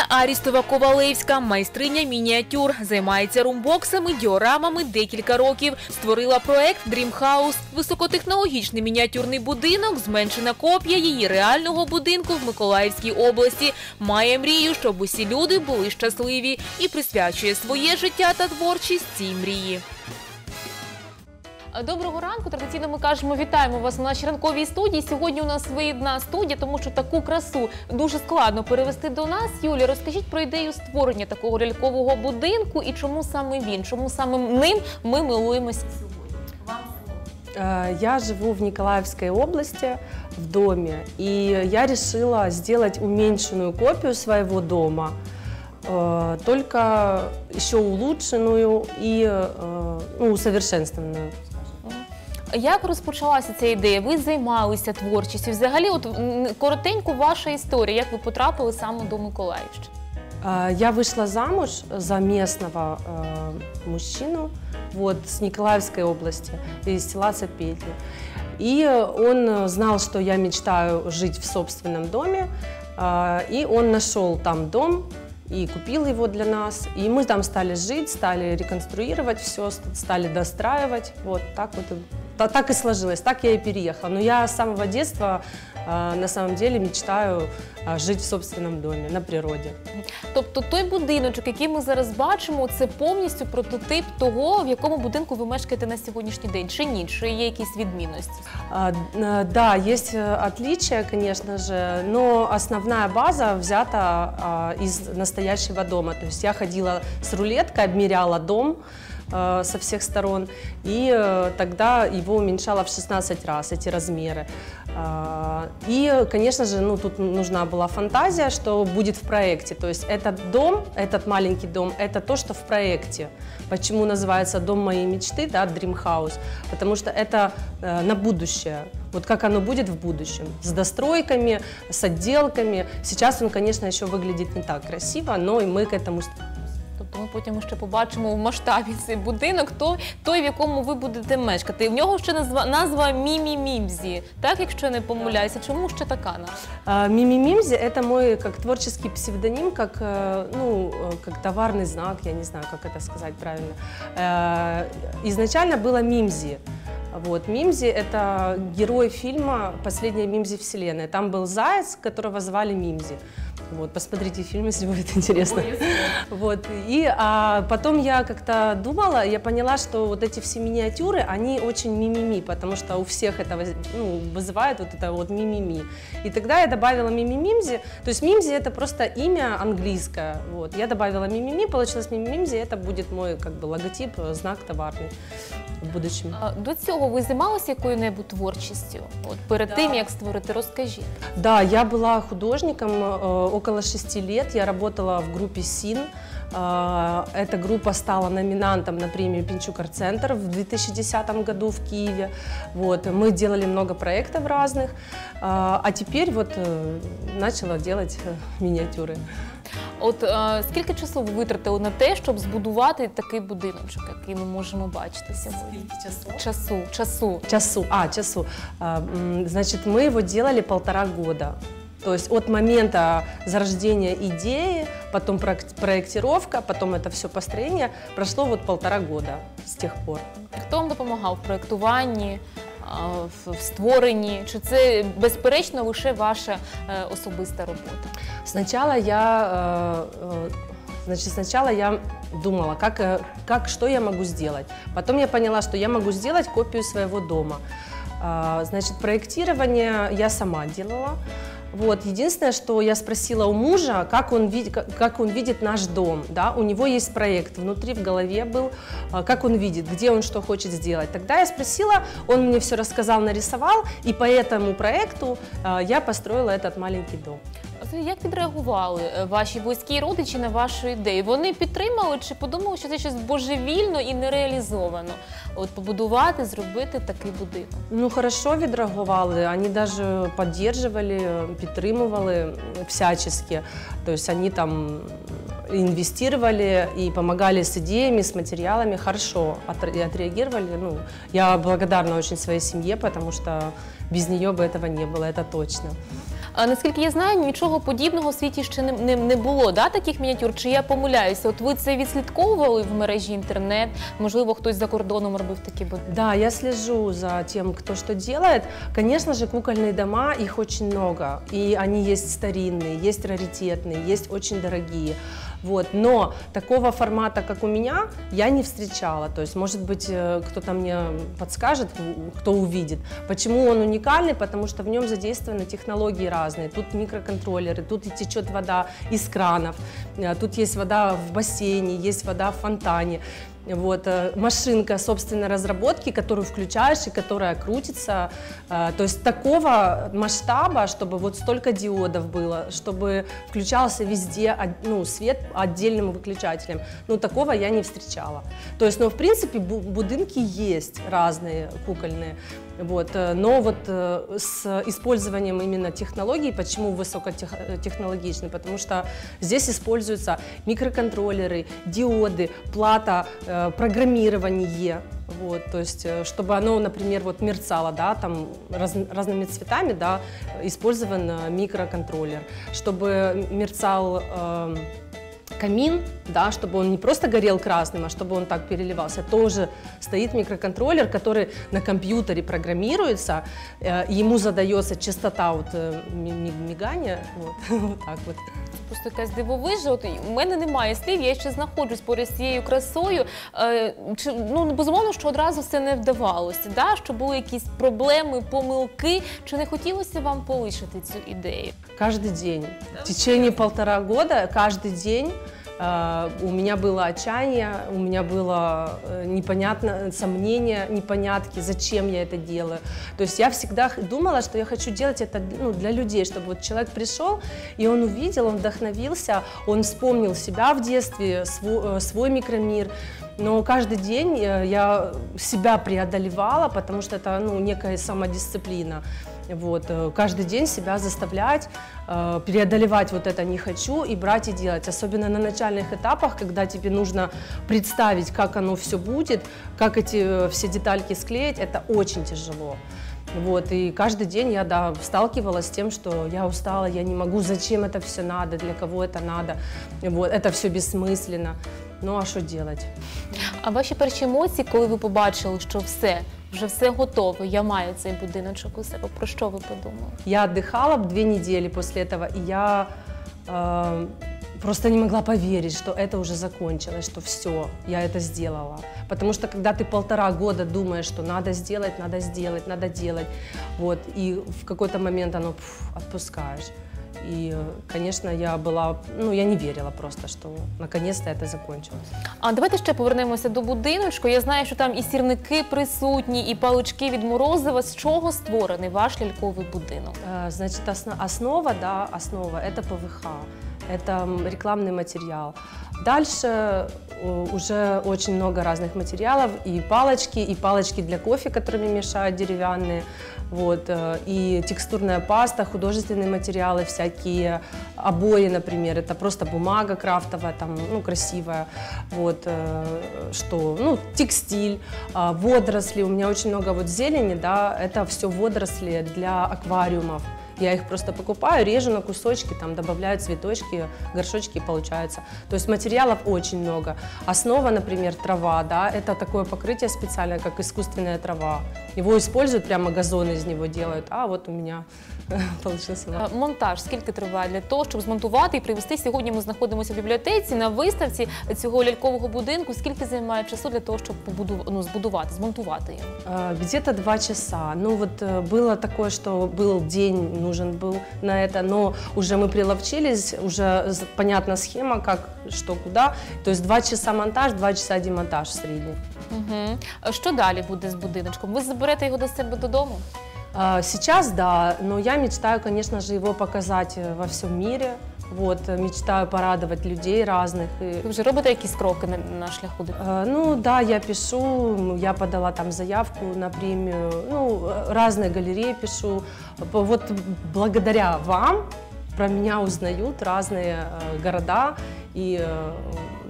Юлія Арістова-Ковалевська, майстриня мініатюр, займається румбоксами, діорамами декілька років. Створила проект House – високотехнологічний мініатюрний будинок, зменшена копія її реального будинку в Миколаївській області. Має мрію, щоб усі люди були щасливі і присвячує своє життя та творчість цій мрії. Доброго ранку. Традиційно ми кажемо вітаємо вас на нашій ранковій студії. Сьогодні у нас виїдна студія, тому що таку красу дуже складно перевести до нас. Юлія, розкажіть про ідею створення такого лялькового будинку і чому саме він, чому саме ним ми милуємося сьогодні. Вам Э, Я живу в Николаевской области в доме, и я решила сделать уменьшенную копию своего дома, э, только еще улучшенную и э, ну, усовершенствованную. Як розпочалася ця ідея? Ви займалися творчістю? Взагалі, от м, коротенько ваша історія, як ви потрапили саме до Миколаївщини? Э, Я вышла замуж за местного э, мужчину вот, с Николаевской области, из села Цепетли. И он э, знал, что я мечтаю жить в собственном доме, э, и он нашел там дом и купил его для нас. И мы там стали жить, стали реконструировать все, стали достраивать. Вот так вот и, та- так и сложилось, так я и переехала. Но я с самого детства э, на самом деле мечтаю э, жить в собственном доме, на природе. Тобто той будиночок, який ми зараз бачимо, це повністю прототип того, в якому будинку ви мешкаєте на сьогоднішній день. Чи ні? Чи є якісь відмінності? А, э, Да, есть э, отличия, конечно же, но основная база взята а, из настоящего дома. То есть я ходила с рулеткой, обмеряла дом э, со всех сторон, и э, тогда его уменьшала в 16 раз, эти размеры. А, И, конечно же, ну, тут нужна была фантазия, что будет в проекте. То есть этот дом, этот маленький дом, это то, что в проекте. Почему называется «Дом моей мечты», да, Dream House? Потому что это э, на будущее. Вот как оно будет в будущем. С достройками, с отделками. Сейчас он, конечно, еще выглядит не так красиво, но и мы к этому ми потім ще побачимо в масштабі цей будинок, той, той в якому ви будете мешкати. В нього ще назва назва Мімі Мімзі, так якщо я не помиляюся. Чому ще така назва? А, Мими Мимзи – это мой как творческий псевдоним, как, э, ну, э, как товарный знак, я не знаю, как это сказать правильно. Э, Изначально было Мимзи. Вот, Мимзи – это герой фильма «Последняя Мимзи вселенной». Там был заяц, которого звали Мимзи. Вот, посмотрите фильм, если будет интересно. Вот, и а, потом я как-то думала, я поняла, что вот эти все миниатюры, они очень мимими, потому что у всех это ну, вызывает вот это вот мимими. И тогда я добавила мимимимзи, то есть мимзи это просто имя английское, вот. Я добавила мимими, получилось мимимимзи, это будет мой как бы логотип, э, знак товарный в будущем. А, До цього ви займалися якою-небудь творчістю? От перед Да. тим як створити, розкажіть. Да, я была художником э, около шести лет. Я работала в группе СИН. Э, Эта группа стала номинантом на премию Пинчук Арт-центр в 2010 году в Киеве. Вот, мы делали много проектов разных. Э, А теперь вот э, начала делать э, миниатюры. От е, скільки часу ви витратили на те, щоб збудувати такий будиночок, який ми можемо бачити сьогодні? Часу, часу. Часу, а, часу. А, Значит, мы его делали полтора года. То есть от момента зарождения идеи, потом проект- проектировка, потом это все построение, прошло вот полтора года с тех пор. Хто вам допомагав в проєктуванні, а, в в створенні? Чи це безперечно лише ваша е, особиста робота? Сначала я, э, э, значит, сначала я думала, как, э, как, что я могу сделать. Потом я поняла, что я могу сделать копию своего дома. А, Значит, проектирование я сама делала. Вот. Единственное, что я спросила у мужа, как он, как, как он видит наш дом. Да? У него есть проект, внутри в голове был, а, как он видит, где он что хочет сделать. Тогда я спросила, он мне все рассказал, нарисовал, и по этому проекту а, я построила этот маленький дом. От Як відреагували е, ваші близькі родичі на вашу ідею? Вони підтримали чи подумали, що це щось божевільно і нереалізовано? От побудувати, зробити такий будинок? Ну, хорошо відреагували, они даже поддерживали, підтримували всячески. То есть они там инвестировали и помогали с идеями, с материалами, хорошо отре- отреагировали. Ну, я благодарна очень своей семье, потому что без нее бы этого не было, это точно. А, наскільки я знаю, нічого подібного в світі ще не, не, не було, да, таких мініатюр. Чи я помиляюся? От ви це відслідковували в мережі інтернет? Можливо, хтось за кордоном робив такі будинки? Да, я слежу за тем, кто что делает. Конечно же, кукольные дома, их очень много. И они есть старинные, есть раритетные, есть очень дорогие. Вот. Но такого формата, как у меня, я не встречала. То есть, может быть, э, кто-то мне подскажет, кто увидит. Почему он уникальный? Потому что в нем задействованы технологии разные. Тут микроконтроллеры, тут и течет вода из кранов, э, тут есть вода в бассейне, есть вода в фонтане. Вот, э, машинка собственной разработки, которую включаешь и которая крутится. Э, То есть такого масштаба, чтобы вот столько диодов было, чтобы включался везде ну, свет отдельным выключателем. Ну, такого я не встречала. То есть, ну, в принципе, бу- будинки есть разные кукольные. Вот, э, но вот э, с использованием именно технологий, почему высокотехнологичный? Потому что здесь используются микроконтроллеры, диоды, плата, э, программирование, вот, то есть, э, чтобы оно, например, вот мерцало, да, там раз- разными цветами, да, использован э, микроконтроллер, чтобы мерцал эм, камин, да, чтобы он не просто горел красным, а чтобы он так переливался, тоже стоит микроконтроллер, который на компьютере программируется, э, ему задается частота вот, э, ми- ми- мигания, вот, вот так вот. Просто якась дивовижа. От у мене немає слів, я ще знаходжусь поряд з цією красою. Е, чи ну безумовно, що одразу все не вдавалося, да? що були якісь проблеми, помилки. Чи не хотілося вам полишити цю ідею? Каждый день. В течение полтора года, каждый день э, у меня было отчаяние, у меня было э, непонятно, сомнения, непонятки, зачем я это делаю. То есть я всегда думала, что я хочу делать это ну, для людей, чтобы вот человек пришел, и он увидел, он вдохновился, он вспомнил себя в детстве, свой, э, свой микромир. Но каждый день э, я себя преодолевала, потому что это ну, некая самодисциплина. Вот, э, каждый день себя заставлять э, преодолевать вот это не хочу и брать и делать. Особенно на начальных этапах, когда тебе нужно представить, как оно все будет, как эти э, все детальки склеить, это очень тяжело. Вот, и каждый день я да, сталкивалась с тем, что я устала, я не могу, зачем это все надо, для кого это надо, вот, это все бессмысленно. Ну а что делать? А ваші перші емоції, коли ви побачили, що все, вже все готово, я маю цей будиночок у себе. Про що ви подумали? Я отдыхала две недели после этого, и я э, просто не могла поверить, что это уже закончилось, что все, я это сделала. Потому что когда ты полтора года думаешь, что надо сделать, надо сделать, надо делать, вот, и в какой-то момент оно пф, отпускаешь. И, э, конечно, я была, ну, я не верила просто, что наконец-то это закончилось. А давайте ще повернемося до будиночку. Я знаю, що там і сірники присутні, і палички від морозива. З чого створений ваш ляльковий будинок? Э, Значит, осно- основа, да, основа – это ПВХ, Это рекламный материал. Дальше э, уже очень много разных материалов, и палочки, и палочки для кофе, которыми мешают деревянные, вот, э, и текстурная паста, художественные материалы, всякие обои, например, это просто бумага крафтовая, там, ну, красивая, вот, э, что, ну, текстиль, а, водоросли, у меня очень много вот зелени, да, это все водоросли для аквариумов. Я их просто покупаю, режу на кусочки, там добавляю цветочки, горшочки и получается. То есть материалов очень много. Основа, например, трава, да, это такое покрытие специальное, как искусственная трава. Его используют, прямо газоны из него делают, а вот у меня получился Е, Монтаж скільки триває для того, щоб змонтувати і привезти? Сьогодні ми знаходимося в бібліотеці на виставці цього лялькового будинку. Скільки займає часу для того, щоб побуду... ну, збудувати, змонтувати його? Э, Где-то два часа. Ну вот э, было такое, что был день нужен был на это, но уже мы приловчились, уже з- понятна схема, как, что, куда. То есть два часа монтаж, два часа демонтаж в среднем. Угу. Що далі буде з будиночком? Ви заберете його до себе додому? А, Сейчас да, но я мечтаю, конечно же, его показать э, во всем мире. Вот, э, мечтаю порадовать людей разных. И, Ви вже робите якісь кроки на, на шляху до э, ну да, я пишу, м, я подала там заявку на премию, ну, э, разные галереи пишу. П- Вот благодаря вам про меня узнают разные э, города и э,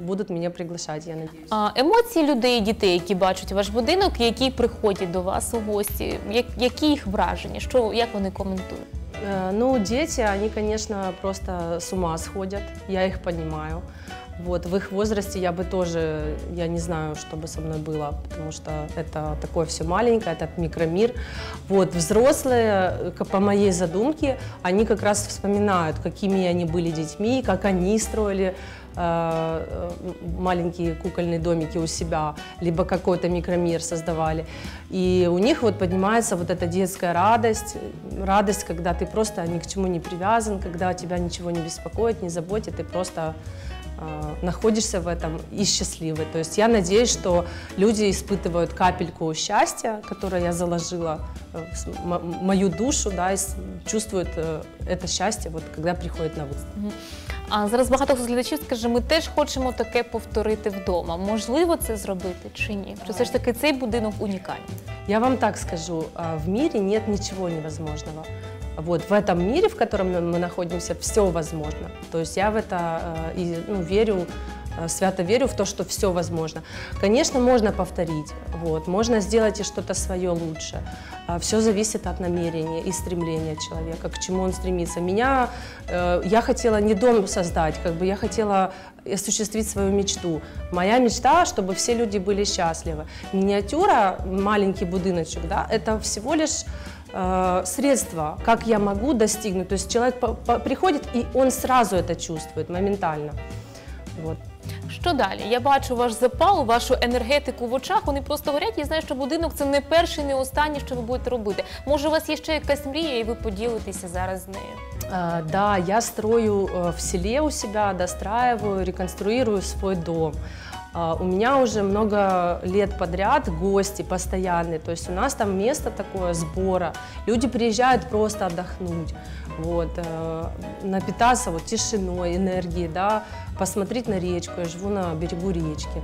будут меня приглашать, я надеюсь. А, емоції людей, дітей, які бачать ваш будинок, які приходять до вас у гості, як, які їх враження? Що як вони коментують? Э, Ну, дети, они, конечно, просто с ума сходят, я их понимаю. Вот, в их возрасте я бы тоже, я не знаю, что бы со мной было, потому что это такое все маленькое, этот микромир. Вот, взрослые, э, по моей задумке, они как раз вспоминают, какими они были детьми, как они строили маленькие кукольные домики у себя, либо какой-то микромир создавали. И у них вот поднимается вот эта детская радость, радость, когда ты просто ни к чему не привязан, когда тебя ничего не беспокоит, не заботит, ты просто э, находишься в этом и счастливый. То есть я надеюсь, что люди испытывают капельку счастья, которое я заложила э, в с- м- мою душу, да, и с- чувствуют э, это счастье, вот, когда приходят на выставку. А зараз багато хто з глядачів скаже, ми теж хочемо таке повторити вдома. Можливо це зробити чи ні? Чи все ж таки цей будинок унікальний? Я вам так скажу, а, в мире нет ничего невозможного. Вот в этом мире, в котором мы находимся, все возможно. То есть я в это э, и, ну, верю, э, свято верю в то, что все возможно. Конечно, можно повторить, вот, можно сделать и что-то свое лучше. Все зависит от намерения и стремления человека, к чему он стремится. Меня, э, я хотела не дом создать, как бы я хотела осуществить свою мечту. Моя мечта, чтобы все люди были счастливы. Миниатюра, маленький будиночек, да, это всего лишь э, средство, как я могу достигнуть. То есть человек по- по- приходит, и он сразу это чувствует моментально. Вот. Що далі? Я бачу ваш запал, вашу енергетику в очах. Вони просто горять. Я знаю, що будинок це не перший, не останнє, що ви будете робити. Може, у вас є ще якась мрія, і ви поділитеся зараз з нею. А, Да, я строю э, в селе у себя, достраиваю, реконструирую свой дом. А, У меня уже много лет подряд гости постоянные, то есть у нас там место такое сбора. Люди приезжают просто отдохнуть, вот, э, напитаться вот тишиной, энергией, да, посмотреть на речку. Я живу на берегу речки,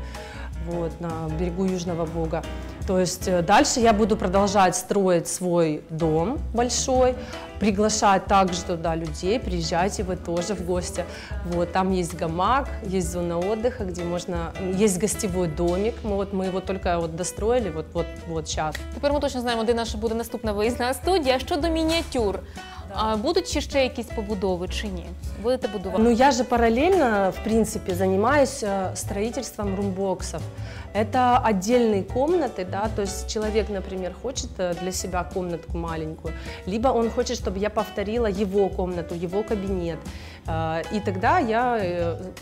вот, на берегу Южного Бога. То есть э, дальше я буду продолжать строить свой дом большой, приглашать также туда людей, приезжайте вы тоже в гости. Вот, там есть гамак, есть зона отдыха, где можно, есть гостевой домик, мы, вот, мы его только вот достроили, вот, вот, вот сейчас. Тепер ми точно знаємо, де наша буде наступна виїзна студія. Щодо мініатюр, А будуть ще ще якісь побудови чи ні? Будете будувати? Ну, я же параллельно, в принципе, занимаюсь э, строительством румбоксов. Это отдельные комнаты, да, то есть человек, например, хочет э, для себя комнатку маленькую, либо он хочет, чтобы я повторила его комнату, его кабинет. Э, И тогда я,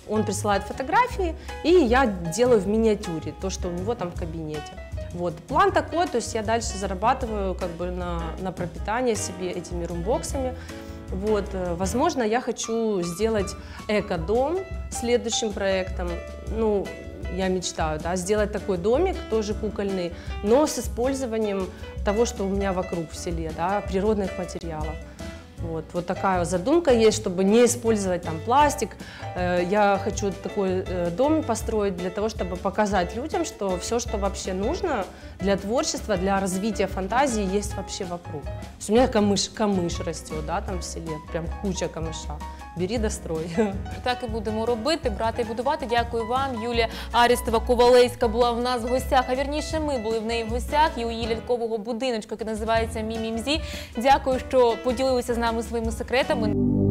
он присылает фотографии, и я делаю в миниатюре то, что у него там в кабинете. Вот. План такой, то есть я дальше зарабатываю как бы на, на пропитание себе этими румбоксами. Вот, э, возможно, я хочу сделать эко-дом следующим проектом. Ну, я мечтаю, да, сделать такой домик, тоже кукольный, но с использованием того, что у меня вокруг в селе, да, природных материалов. Вот, вот такая задумка есть, чтобы не использовать там пластик. Э, Я хочу такой э, дом построить для того, чтобы показать людям, что все, что вообще нужно для творчества, для развития фантазии, есть вообще вокруг. У меня камыш, камыш растет, да, там в селе, прям куча камыша. Бери, дострой. Так і будемо робити, брати і будувати. Дякую вам. Юлія Арістова Ковалейська була в нас в гостях. А вірніше, ми були в неї в гостях і у її лялькового будиночку, який називається Мімімзі. Дякую, що поділилися з нами своїми секретами.